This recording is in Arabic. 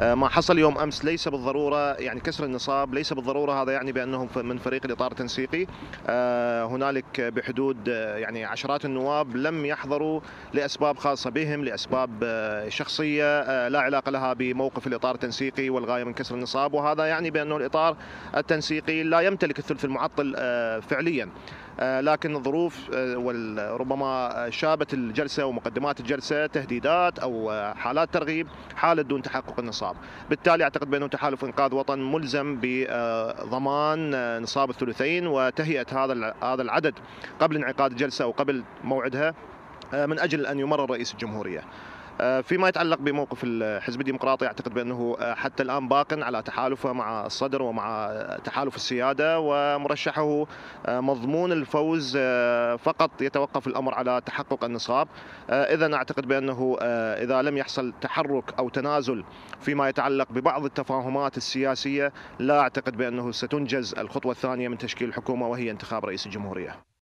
ما حصل يوم أمس ليس بالضرورة يعني كسر النصاب ليس بالضرورة هذا يعني بأنهم من فريق الإطار التنسيقي. هنالك بحدود يعني عشرات النواب لم يحضروا لأسباب خاصة بهم لأسباب شخصية لا علاقة لها بموقف الإطار التنسيقي والغاية من كسر النصاب. وهذا يعني بأنه الإطار التنسيقي لا يمتلك الثلث المعطل فعليا. لكن الظروف وربما شابت الجلسة ومقدمات الجلسة تهديدات أو حالات ترغيب حالت دون تحقق النصاب، بالتالي أعتقد بأنه تحالف إنقاذ وطن ملزم بضمان نصاب الثلثين وتهيئة هذا هذا العدد قبل انعقاد الجلسة أو قبل موعدها من أجل أن يمرر رئيس الجمهورية. فيما يتعلق بموقف الحزب الديمقراطي أعتقد بأنه حتى الآن باق على تحالفه مع الصدر ومع تحالف السيادة ومرشحه مضمون الفوز فقط يتوقف الأمر على تحقق النصاب. اذا أعتقد بأنه إذا لم يحصل تحرك أو تنازل فيما يتعلق ببعض التفاهمات السياسية لا أعتقد بأنه ستنجز الخطوة الثانية من تشكيل الحكومة وهي انتخاب رئيس الجمهورية.